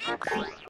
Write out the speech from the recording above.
はい。